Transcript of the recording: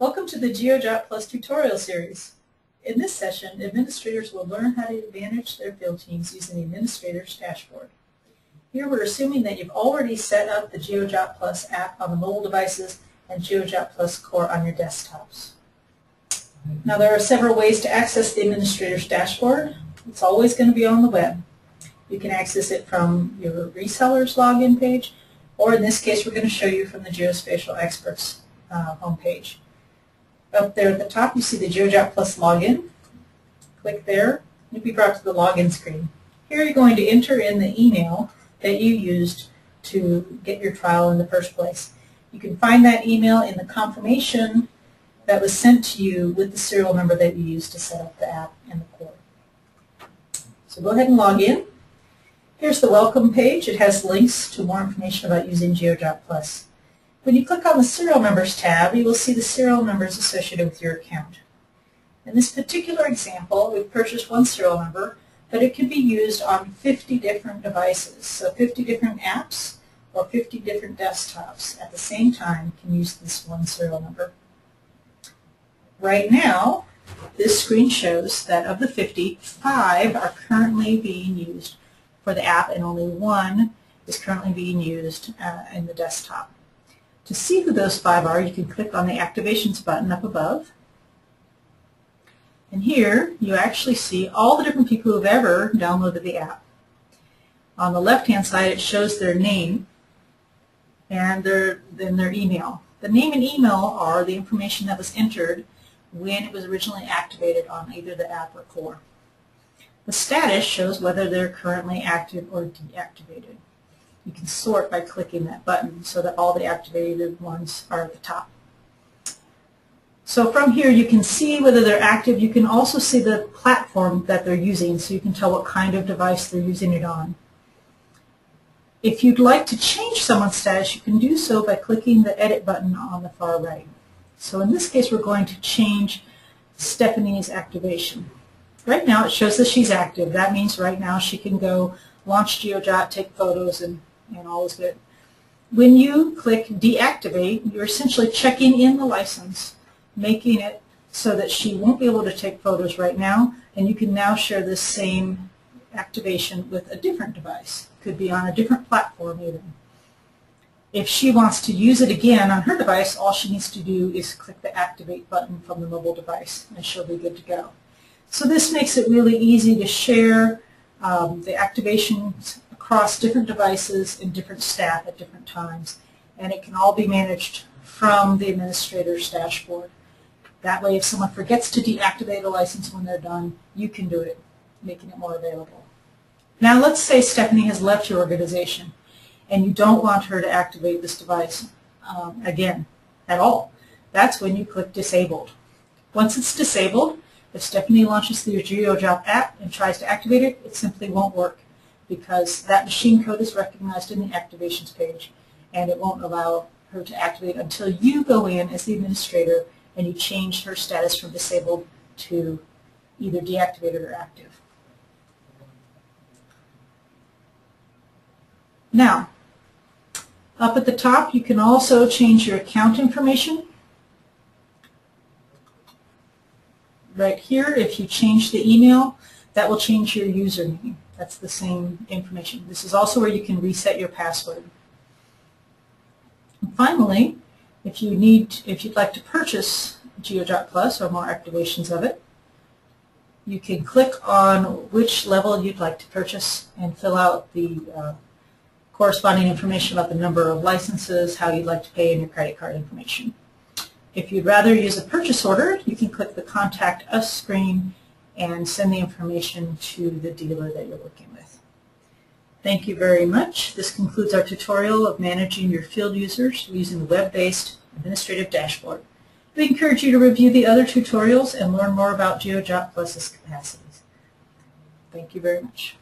Welcome to the GeoJot Plus tutorial series. In this session, administrators will learn how to manage their field teams using the Administrator's Dashboard. Here we're assuming that you've already set up the GeoJot Plus app on the mobile devices and GeoJot Plus Core on your desktops. Now there are several ways to access the Administrator's Dashboard. It's always going to be on the web. You can access it from your reseller's login page, or in this case we're going to show you from the Geospatial Experts uh, homepage. Up there at the top you see the GeoJot Plus login. Click there, you'll be brought to the login screen. Here you're going to enter in the email that you used to get your trial in the first place. You can find that email in the confirmation that was sent to you with the serial number that you used to set up the app and the core. So go ahead and log in. Here's the welcome page. It has links to more information about using GeoJot Plus. When you click on the Serial Numbers tab, you will see the serial numbers associated with your account. In this particular example, we've purchased one serial number, but it can be used on 50 different devices. So 50 different apps or 50 different desktops at the same time can use this one serial number. Right now, this screen shows that of the 50, five are currently being used for the app and only one is currently being used uh, in the desktop. To see who those five are, you can click on the Activations button up above. And here, you actually see all the different people who have ever downloaded the app. On the left-hand side, it shows their name and their, then their email. The name and email are the information that was entered when it was originally activated on either the app or core. The status shows whether they're currently active or deactivated. You can sort by clicking that button so that all the activated ones are at the top. So from here you can see whether they're active. You can also see the platform that they're using so you can tell what kind of device they're using it on. If you'd like to change someone's status, you can do so by clicking the edit button on the far right. So in this case we're going to change Stephanie's activation. Right now it shows that she's active. That means right now she can go launch GeoJot, take photos, and, and all is good. When you click deactivate, you're essentially checking in the license, making it so that she won't be able to take photos right now, and you can now share this same activation with a different device. Could be on a different platform even. If she wants to use it again on her device, all she needs to do is click the activate button from the mobile device, and she'll be good to go. So this makes it really easy to share um, the activations across different devices and different staff at different times. And it can all be managed from the administrator's dashboard. That way, if someone forgets to deactivate a license when they're done, you can do it, making it more available. Now let's say Stephanie has left your organization and you don't want her to activate this device um, again at all. That's when you click Disabled. Once it's disabled, if Stephanie launches the GeoJot app and tries to activate it, it simply won't work because that machine code is recognized in the activations page and it won't allow her to activate until you go in as the administrator and you change her status from disabled to either deactivated or active. Now, up at the top you can also change your account information right here, if you change the email, that will change your username. That's the same information. This is also where you can reset your password. And finally, if you need, if you'd like to purchase GeoJot Plus or more activations of it, you can click on which level you'd like to purchase and fill out the uh, corresponding information about the number of licenses, how you'd like to pay, and your credit card information. If you'd rather use a purchase order, you can click the Contact Us screen and send the information to the dealer that you're working with. Thank you very much. This concludes our tutorial of managing your field users using the web-based administrative dashboard. We encourage you to review the other tutorials and learn more about GeoJot Plus's capacities. Thank you very much.